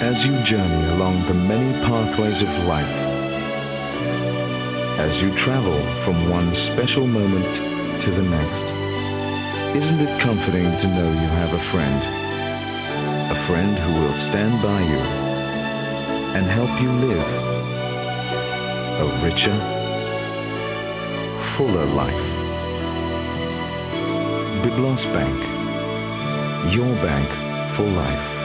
as you journey along the many pathways of life, as you travel from one special moment to the next, isn't it comforting to know you have a friend? A friend who will stand by you and help you live a richer, fuller life. Byblos Bank, your bank for life.